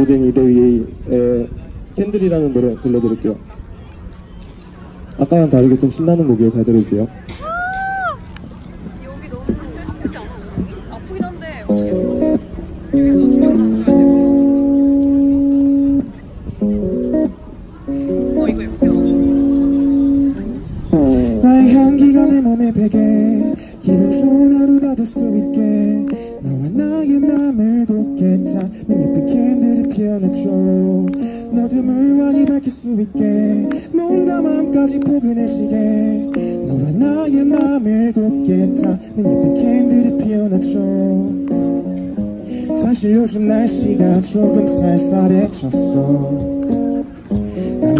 오쟁이들 위에 캔들이라는 노래 들려드릴게요. 아까랑 다르게 좀 신나는 곡이에요. 잘 들어주세요. 여기 너무 아프지 않아? 아프긴 한데 어떻게 없어? 여기서 동영상 몸에 배게 기분 좋은 하루가 될 수 있게. 너와 나의 맘을 곱게 타는 예쁜 캔들을 피어내줘. 너둠을 많이 밝힐 수 있게 뭔가 마음까지 포근해지게. 너와 나의 맘을 곱게 타는 예쁜 캔들을 피어내줘. 사실 요즘 날씨가 조금 쌀쌀해졌어. 난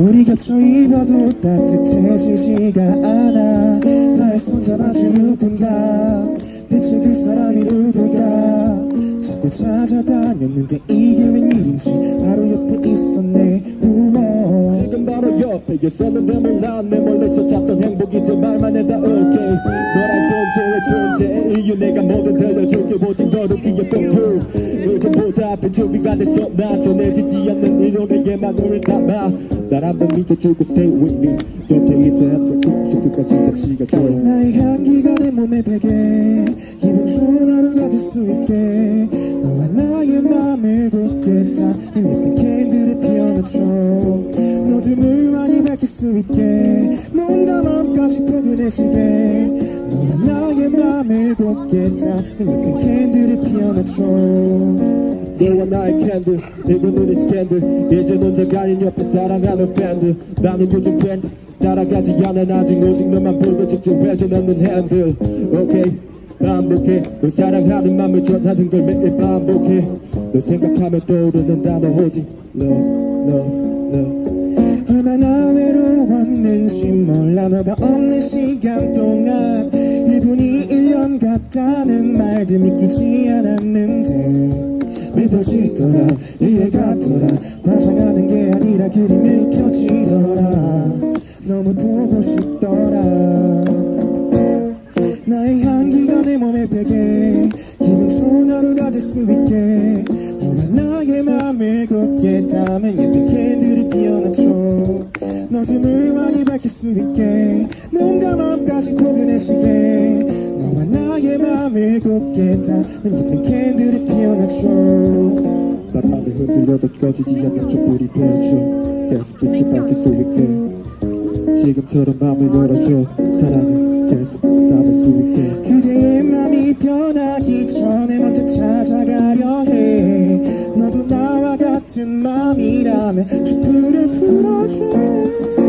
우리 곁에 입어도 따뜻해지지가 않아. 나의 손잡아줄 누군가. 대체 그 사람이 누굴까? 자꾸 찾아다녔는데 이게 웬일인지 바로 옆에 있었네. 우와. 지금 바로 옆에 있었는데 몰라 내 멀리서 잡던 행복이지 말만 해다 오케이 너란 존재의 존재. 이유 내가 뭐든 들려줄게. 오직 너를 위해 뽕뽕 빈주비가 됐어 난 전해지지 않는 이 노래에 마음을 담아 날 한번 믿어주고 stay with me. 곁에 있던 꿈속 끝까지 같이 가 줘. 나의 향기가 내 몸에 배게. 기분 좋은 하루가 될수 있게. 너와 나의 맘을 곱게. 타는 예쁜 캔들을 피워내줘 너둠을 많이 밝힐 수 있게. 뭔가 마음까지 포근해지게. 너와 나의 맘을 곱게. 타는 예쁜 캔들을 피워내줘 너와 나의 candle 이건 우리 스캔들 이제 혼자가 아닌 옆에 사랑하는 밴드 나는 요즘 트렌드 따라가지 않아 아직 오직 너만 보고 집중해줘 너는 핸들 오케이 반복해 널 사랑하는 맘을 전하는 걸 매일 반복해 널 생각하면 떠오르는 단어 오직 love 얼마나 외로웠는지 몰라 너가 없는 시간 동안 1분이 1년 같다는 말도 믿기지 않았는데 믿어지더라. 이해가 더라 과장하는 게 아니라 그림이 켜지더라. 너무 보고 싶더라. 나의 향기가 내 몸에 배게. 기분 좋은 하루가 될 수 있게. 너와 나의 맘을 곱게 담은 예쁜 캔들을 피워내줘 너둠을 많이 밝힐 수 있게. 뭔가 마음까지 포근해지게 나의 맘을 곱게 담은 예쁜 캔들을 피워내줘 바람에 흔들려도 꺼지지 않는 촛불이 되어줘 계속 빛이 수 있게. 지금처럼 맘을 열어줘. 사랑을 계속 닿을 수 있게. 그대의 맘이 변하기 전에 먼저 찾아가려 해. 너도 나와 같은 맘이라면 촛불을 풀어줘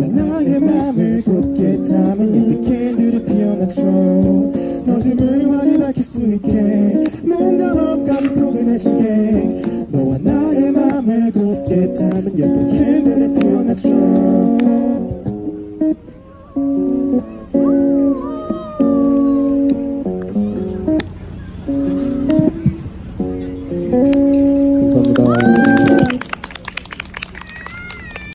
나의 맘을 곱게 담은 예쁜 캔들을 피워내줘 너둠을 많이 밝힐 수 있게 뭔가 마음까지 포근해지게. 너와 나의 맘을 곱게 담은 예쁜